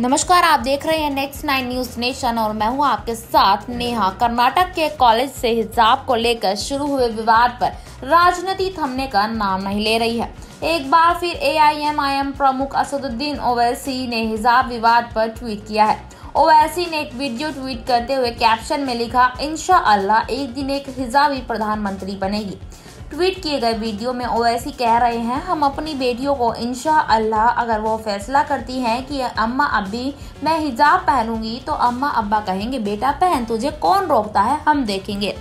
नमस्कार, आप देख रहे हैं नेक्स्ट नाइन न्यूज़ नेशन और मैं हूँ आपके साथ नेहा। कर्नाटक के कॉलेज से हिजाब को लेकर शुरू हुए विवाद पर राजनीति थमने का नाम नहीं ले रही है। एक बार फिर एआईएमआईएम प्रमुख असदुद्दीन ओवैसी ने हिजाब विवाद पर ट्वीट किया है। ओवैसी ने एक वीडियो ट्वीट करते हुए कैप्शन में लिखा इंशा एक दिन एक हिजाबी प्रधानमंत्री बनेगी। ट्वीट किए गए वीडियो में ओवैसी कह रहे हैं, हम अपनी बेटियों को इनशा अल्लाह अगर वो फैसला करती हैं कि अम्मा अब्बी, मैं हिजाब पहनूँगी तो अम्मा अब्बा कहेंगे, बेटा पहन, तुझे कौन रोकता है? हम देखेंगे।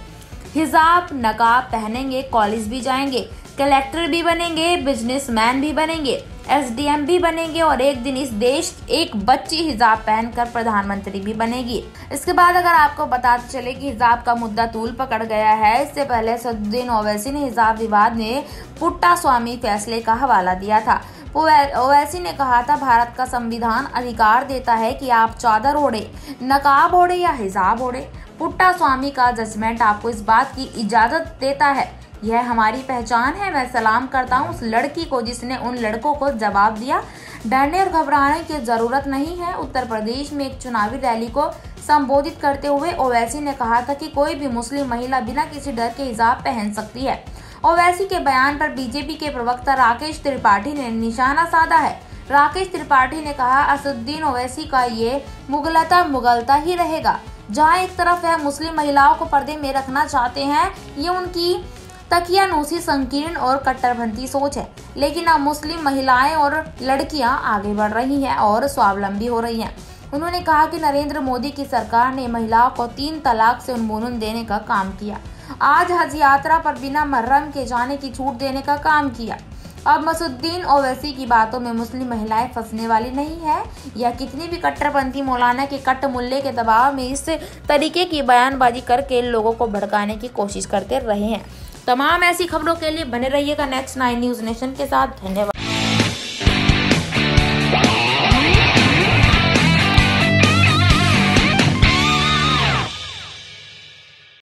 हिजाब नकाब पहनेंगे, कॉलेज भी जाएँगे। कलेक्टर भी बनेंगे, बिजनेसमैन भी बनेंगे, एसडीएम भी बनेंगे और एक दिन इस देश एक बच्ची हिजाब पहनकर प्रधानमंत्री भी बनेगी। इसके बाद अगर आपको पता चले कि हिजाब का मुद्दा तूल पकड़ गया है, इससे पहले सदुद्दीन ओवैसी ने हिजाब विवाद में पुट्टा स्वामी फैसले का हवाला दिया था। ओवैसी ने कहा था, भारत का संविधान अधिकार देता है कि आप चादर ओढ़े, नकाब ओढ़े या हिजाब ओढ़े। पुट्टा स्वामी का जजमेंट आपको इस बात की इजाज़त देता है यह हमारी पहचान है। मैं सलाम करता हूँ उस लड़की को जिसने उन लड़कों को जवाब दिया। डरने और घबराने की ज़रूरत नहीं है। उत्तर प्रदेश में एक चुनावी रैली को संबोधित करते हुए ओवैसी ने कहा था कि कोई भी मुस्लिम महिला बिना किसी डर के हिजाब पहन सकती है। ओवैसी के बयान पर बीजेपी के प्रवक्ता राकेश त्रिपाठी ने निशाना साधा है। राकेश त्रिपाठी ने कहा असुद्दीन ओवैसी का ये मुगलता मुगलता ही रहेगा। जहाँ एक तरफ़ वह मुस्लिम महिलाओं को पर्दे में रखना चाहते हैं, ये उनकी तकियानोसी संकीर्ण और कट्टरपंथी सोच है। लेकिन अब मुस्लिम महिलाएँ और लड़कियाँ आगे बढ़ रही हैं और स्वावलंबी हो रही हैं। उन्होंने कहा कि नरेंद्र मोदी की सरकार ने महिलाओं को तीन तलाक से उन्मूलन देने का काम किया। आज हज यात्रा पर बिना महरम के जाने की छूट देने का काम किया। अब मसुद्दीन ओवैसी की बातों में मुस्लिम महिलाएँ फंसने वाली नहीं है। या कितनी भी कट्टरपंथी मौलाना के कट्ट मूल्य के दबाव में इस तरीके की बयानबाजी करके लोगों को भड़काने की कोशिश करते रहे हैं। तमाम ऐसी खबरों के लिए बने रहिएगा नेक्स्ट नाइन न्यूज़ नेशन के साथ। धन्यवाद।